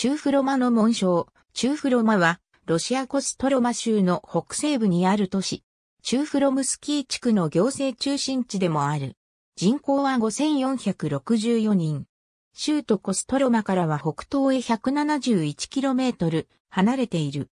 中フロマの紋章。中フロマは、ロシアコストロマ州の北西部にある都市。中フロムスキー地区の行政中心地でもある。人口は5464人。州都コストロマからは北東へ 171km 離れている。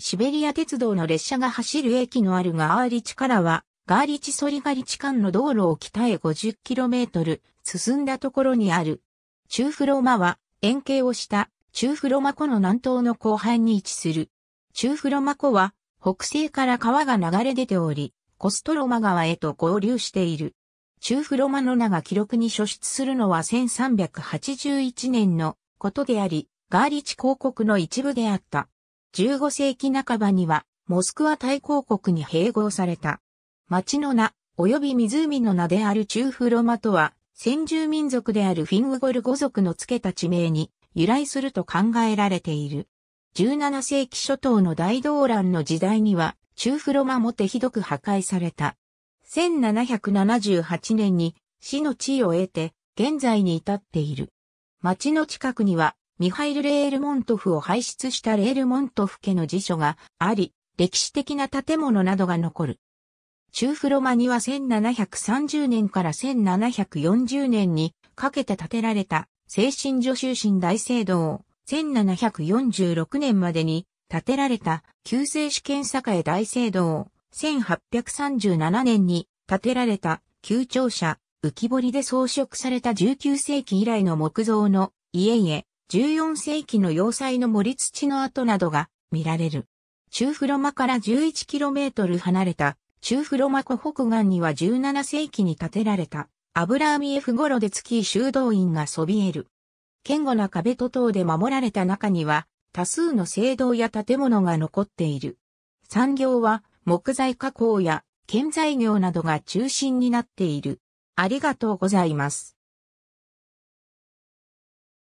シベリア鉄道の列車が走る駅のあるガーリチからは、ガーリチソリガリチ間の道路を北へ 50km 進んだところにある。中フロマは円形をした中フロマ湖の南東の後半に位置する。中フロマ湖は北西から川が流れ出ており、コストロマ川へと合流している。中フロマノナが記録に書出するのは1381年のことであり、ガーリチ公国の一部であった。15世紀半ばには、モスクワ大公国に併合された。町の名、及び湖の名である中フロマとは、先住民族であるフィングゴル語族の付けた地名に由来すると考えられている。17世紀初頭の大動乱の時代には、中フロマも手ひどく破壊された。1778年に死の地位を得て、現在に至っている。町の近くには、ミハイル・レールモントフを輩出したレールモントフ家の辞書があり、歴史的な建物などが残る。中フロマには1730年から1740年にかけて建てられた精神女修神大聖堂、1746年までに建てられた旧世試験栄大聖堂、1837年に建てられた旧庁舎、浮き彫りで装飾された19世紀以来の木造の家々、14世紀の要塞の森土の跡などが見られる。中フロマから 11km 離れた中フロマ湖北岸には17世紀に建てられたアブラーミエフゴロデツキー修道院がそびえる。堅固な壁と塔で守られた中には、多数の聖堂や建物が残っている。産業は木材加工や建材業などが中心になっている。ありがとうございます。